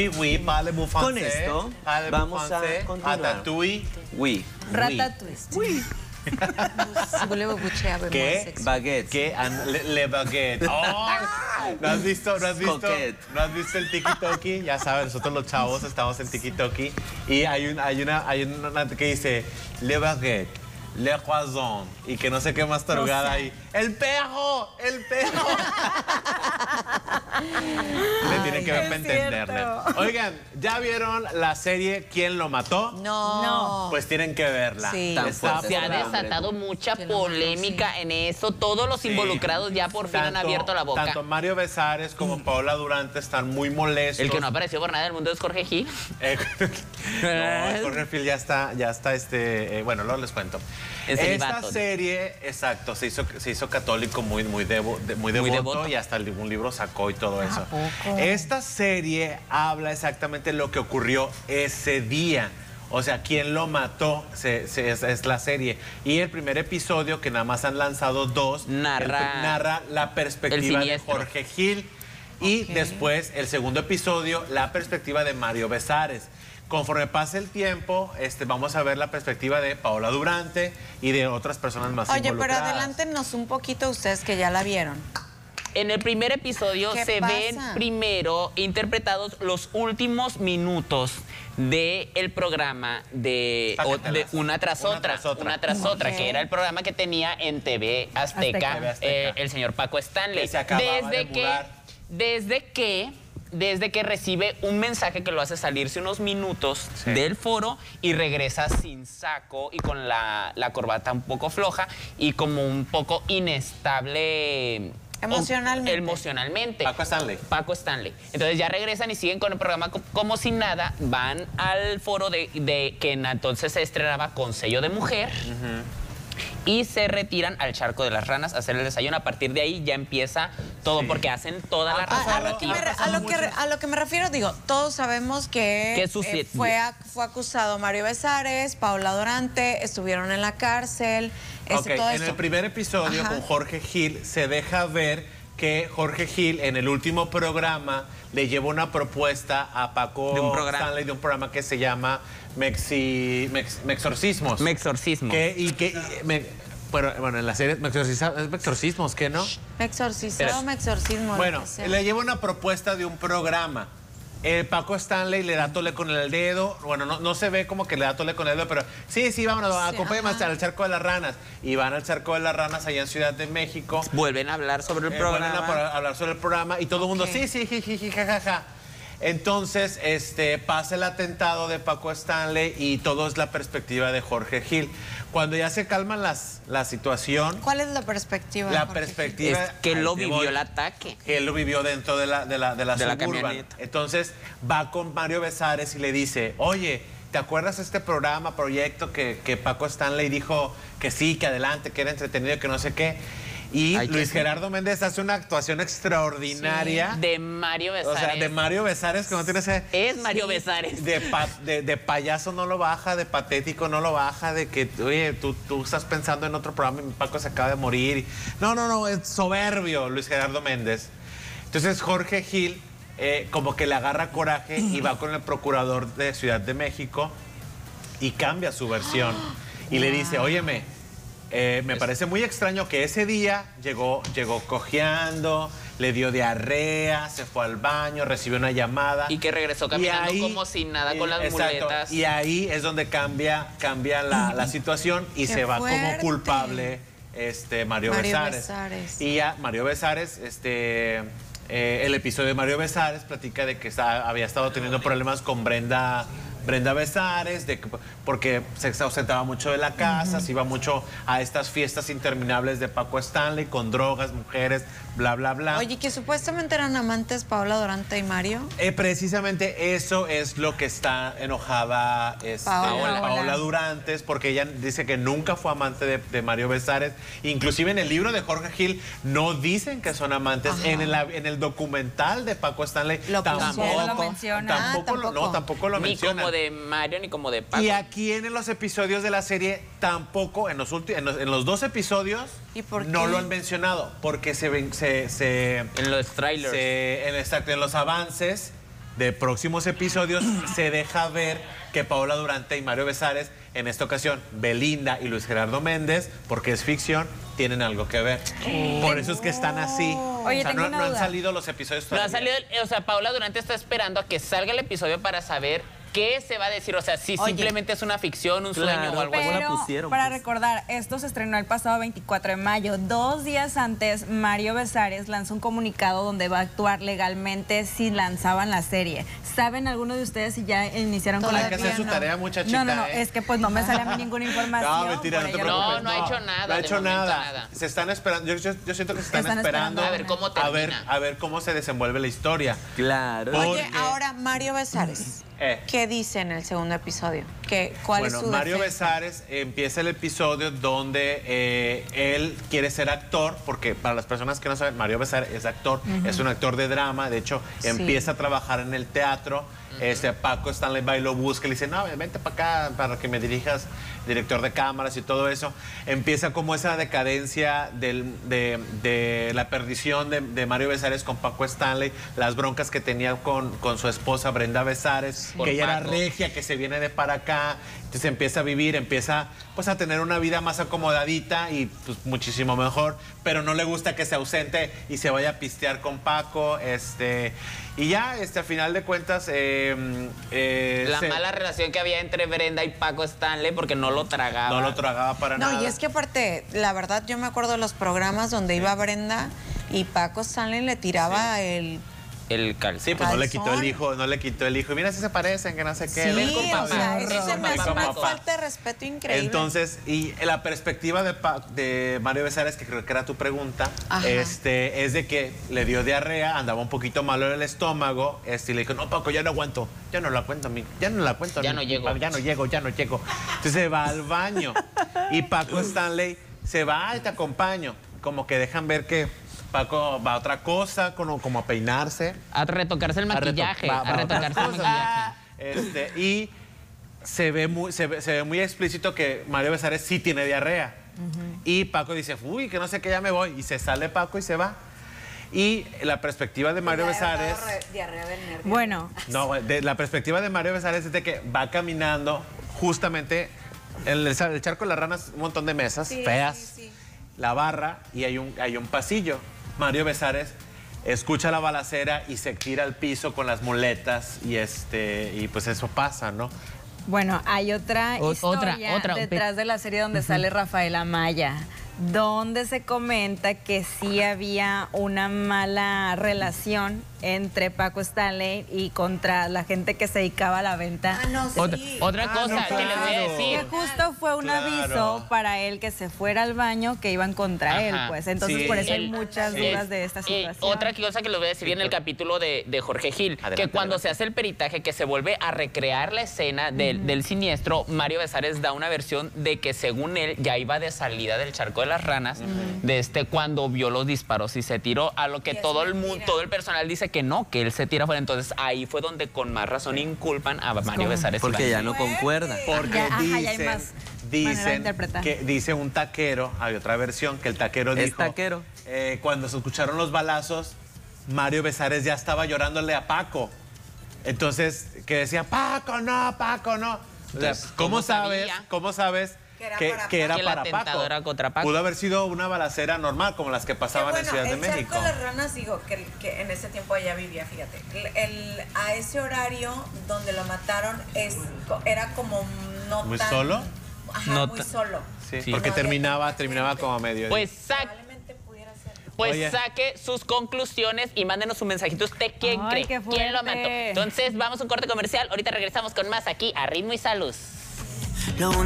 Oui, oui, parlez-vous. Con esto, vamos a continuar. Ratatouille. Oui. Ratatouille. Oui. ¿Qué? Baguette. ¿Qué? Le, le baguette. Oh, ¿No has visto, no has visto, Coquette. no has visto el tiki-toki? Ya saben, nosotros los chavos estamos en tiki-toki y hay, un, hay, una, hay una que dice le baguette, le croissant y que no sé qué más tarugada ahí. ¡El perro! ¡El perro! Le tienen que ver para entenderle. Oigan, ¿ya vieron la serie ¿Quién lo mató? No. Pues tienen que verla. Sí. Está Se ha desatado mucha mató, polémica en eso. Todos los Sí. involucrados ya por fin han abierto la boca. Tanto Mario Besares como Paola Durante están muy molestos. El que no apareció por nada del mundo es Jorge Gil. Eh, no, Jorge Phil ya está, ya está, este, eh, bueno, luego les cuento. En Esta celibato. serie, exacto, se hizo, se hizo católico muy, muy, devo- de- muy devoto, devoto. y hasta un libro sacó y todo eso. Esta serie habla exactamente lo que ocurrió ese día. O sea, quién lo mató se- se- es, es la serie. Y el primer episodio, que nada más han lanzado dos, Narra- el- narra la perspectiva de. Jorge Gil. Y después, el segundo episodio, la perspectiva de Mario Besares. Conforme pase el tiempo, este, vamos a ver la perspectiva de Paola Durante y de otras personas más Oye, pero involucradas. adelántenos un poquito ustedes que ya la vieron. En el primer episodio ¿Qué se pasa? ven primero interpretados los últimos minutos del programa de, o- de Pácatelas. una tras Una otra, tras otra. una tras otra, que era el programa que tenía en TV Azteca, eh, el señor Paco Stanley. Que se acababa de que, desde que desde que recibe un mensaje que lo hace salirse unos minutos Sí. del foro y regresa sin saco y con la, la corbata un poco floja y como un poco inestable Emocionalmente. emocionalmente. Paco Stanley. Paco Stanley. Entonces ya regresan y siguen con el programa co- como si nada. Van al foro de, de que en- entonces se estrenaba con sello de mujer. Y se retiran al charco de las ranas a hacer el desayuno. A partir de ahí ya empieza todo, Sí. porque hacen toda la A, a lo que me, a lo que re- a lo que me refiero, digo, todos sabemos que eh, fue, fue acusado Mario Besares, Paula Dorante, estuvieron en la cárcel, todo en esto. el primer episodio Ajá. con Jorge Gil se deja ver que Jorge Gil en el último programa le lleva una propuesta a Paco De un programa. Stanley de un programa que se llama Mexi, Mex- Mexorcismos. Mexorcismo. Que- y que, me- bueno, bueno, en la serie es Mexorcismos, ¿qué no? Me exorcizó, Pero- me exorcismo. Bueno, le lleva una propuesta de un programa. Eh, Paco Stanley le da tole con el dedo. Bueno, no, no se ve como que le da tole con el dedo, pero sí, sí, vámonos, Sí, acompáñame ajá. al charco de las ranas. Y van al charco de las ranas allá en Ciudad de México. Vuelven a hablar sobre el Eh, programa. vuelven a hablar sobre el programa y todo el mundo, sí, sí, jajaja. Entonces, este, pasa el atentado de Paco Stanley y todo es la perspectiva de Jorge Gil. Cuando ya se calma las, la situación, ¿Cuál es la perspectiva? la Jorge? perspectiva... Es que Ahí lo vivió voy. el ataque. Que él lo vivió dentro de la, de la, de la, De camioneta. Entonces va con Mario Besares y le dice, oye, ¿te acuerdas este programa, proyecto que, que Paco Stanley dijo que sí, que adelante, que era entretenido, que no sé qué? Y Ay, Luis. Gerardo Méndez hace una actuación extraordinaria. De Mario O Besares. sea, de Mario Besares, que no tiene ese... Es Mario Besares. De, pa- de- de payaso no lo baja, de patético no lo baja, de que, oye, tú, tú estás pensando en otro programa y mi Paco se acaba de morir. No, no, no, es soberbio Luis Gerardo Méndez. Entonces Jorge Gil eh, como que le agarra coraje y va con el procurador de Ciudad de México y cambia su versión. Y le dice, óyeme, eh, me parece muy extraño que ese día llegó, llegó cojeando, le dio diarrea, se fue al baño, recibió una llamada. Y que regresó caminando como sin nada, con las muletas. Y ahí es donde cambia, cambia la, la situación y Qué se va como culpable este, Mario, Mario Besares. Besares. Y ya Mario Besares, este, eh, el episodio de Mario Besares platica de que está- había estado teniendo problemas con Brenda. Brenda Besares, de porque se ausentaba mucho de la casa, se iba mucho a estas fiestas interminables de Paco Stanley con drogas, mujeres, bla, bla, bla. Oye, que supuestamente eran amantes Paula Dorante y Mario. Eh, precisamente eso es lo que está enojada este, Paola. Paola. Durantes, porque ella dice que nunca fue amante de, de Mario Besares. Inclusive en el libro de Jorge Gil no dicen que son amantes. En el, en el documental de Paco Stanley Lo tampoco, lo menciona. tampoco, Ah, lo- no, tampoco. lo Ni mencionan. De Mario ni como de Paco. Y aquí en los episodios de la serie tampoco, en los, últimos, en los, en los dos episodios, ¿Y por no qué? lo han mencionado, porque se, ven- se, se, En los trailers. se- en, exacto, en los avances de próximos episodios se deja ver que Paola Durante y Mario Besares, en esta ocasión Belinda y Luis Gerardo Méndez, porque es ficción, tienen algo que ver. Por eso es que están así. Oye, O sea, no, no han salido los episodios No ha todavía. salido, o sea, Paula Durante está esperando a que salga el episodio para saber qué se va a decir. O sea, si Oye. simplemente es una ficción, un Claro, sueño o algo así. ¿Cómo la Pero pusieron, para pues? recordar, esto se estrenó el pasado 24 de mayo. Dos días antes, Mario Besares lanzó un comunicado donde va a actuar legalmente si lanzaban la serie. ¿Saben algunos de ustedes si ya iniciaron con Hay la que hacer su tarea, muchachita. No, no, no, ¿eh? es que pues no me sale a mí ninguna información. No, mentira, no te preocupes. No, no ha hecho nada, No ha hecho nada. nada. Se están esperando. Yo, yo- yo siento que se están, Están esperando, esperando a ver cómo a ver, termina. a ver cómo se desenvuelve la historia. Claro. Oye, Porque- ahora Mario Besares. Eh. ¿Qué dice en el segundo episodio? ¿Qué, ¿Cuál bueno, es su Mario defensa? Besares empieza el episodio donde eh, él quiere ser actor, porque para las personas que no saben, Mario Besares es actor, es un actor de drama, de hecho, Sí. empieza a trabajar en el teatro. Este, Paco Stanley va y lo busca y le dice, no, vente para acá para que me dirijas, director de cámaras y todo eso. Empieza como esa decadencia del- de, de la perdición de, de Mario Besares con Paco Stanley, las broncas que tenía con, con su esposa Brenda Besares, que ella era regia, que se viene de para acá, entonces empieza a vivir, empieza pues a tener una vida más acomodadita y pues muchísimo mejor, pero no le gusta que se ausente y se vaya a pistear con Paco, este y ya, este a final de cuentas eh, eh, La se- mala relación que había entre Brenda y Paco Stanley porque no lo tragaba. no lo tragaba para No, nada. y es que aparte, la verdad, yo me acuerdo de los programas donde iba Brenda y Paco Stanley le tiraba el. El calzón. Sí, pues no le quitó el hijo, no le quitó el hijo. Y mira si se parecen, que no sé qué. Sí, Ven con o papá. sea, eso me hace una papá. falta de respeto increíble. Entonces, y la perspectiva de, Pa- de Mario Besares, que creo que era tu pregunta, Ajá. este, es de que le dio diarrea, andaba un poquito malo en el estómago, este, y le dijo, no, Paco, ya no aguanto, ya no la cuento, mi, ya no la cuento. Ya mi- no llego. Ya no llego, ya no llego. Entonces se va al baño y Paco Stanley se va, "Ay, te acompaño. Como que dejan ver que Paco va a otra cosa, como, como a peinarse. A retocarse el A reto- maquillaje. va- A, va a otras retocarse el cosas. maquillaje. Este, y se ve, muy, se, ve, se ve muy explícito que Mario Besares sí tiene diarrea. Y Paco dice, uy, que no sé qué, ya me voy. Y se sale Paco y se va. Y la perspectiva de Mario Besares... Bueno, No, de, la perspectiva de Mario Besares es de que va caminando justamente en el, el charco de las ranas, un montón de mesas feas, la barra y hay un, hay un pasillo. Mario Besares escucha la balacera y se tira al piso con las muletas y este y pues eso pasa, ¿no? Bueno, hay otra O- historia otra, otra. detrás de la serie donde sale Rafael Amaya, donde se comenta que sí había una mala relación entre Paco Stanley y contra la gente que se dedicaba a la venta. Ah, no, Otra, sí. otra Ah, cosa no, que les voy a decir. Que justo fue un Claro. aviso para él que se fuera al baño que iban contra Ajá. él, pues. Entonces Sí. por eso hay El- muchas dudas de esta eh, situación. otra cosa que les voy a decir en el capítulo de, de Jorge Gil, Adelante, que cuando adelante. se hace el peritaje, que se vuelve a recrear la escena del- del siniestro, Mario Besares da una versión de que según él ya iba de salida del charco de las ranas, de este cuando vio los disparos y se tiró, a lo que todo el mundo, todo el personal dice que no, que él se tira fuera. Entonces ahí fue donde con más razón inculpan a Mario Besares. Porque ya no concuerda. Porque Ya, ajá, ya hay dicen, más dicen que dice un taquero, hay otra versión que el taquero ¿Es dijo. taquero? eh, cuando se escucharon los balazos, Mario Besares ya estaba llorándole a Paco. Entonces, que decía, Paco, no, Paco, no. O sea, Entonces, ¿cómo, ¿cómo sabes? sabía? ¿Cómo sabes Que era que, para que era Paco. Que el para atentado Paco? era contra Paco. Pudo haber sido una balacera normal, como las que Que pasaban bueno, en Ciudad de el México. Charco de las Ranas, digo, que, que en ese tiempo ella vivía, fíjate. El, el- a ese horario donde lo mataron es, era como no ¿Muy tan- solo? Ajá, No muy solo. Sí, Sí. porque No terminaba, terminaba como a medio. Pues sac- Probablemente pudiera ser. Pues Oye. saque sus conclusiones y mándenos sus mensajitos. ¿Usted quién Ay, cree? ¿Quién lo mató? Entonces, vamos a un corte comercial. Ahorita regresamos con más aquí a Ritmo y Salud. Lo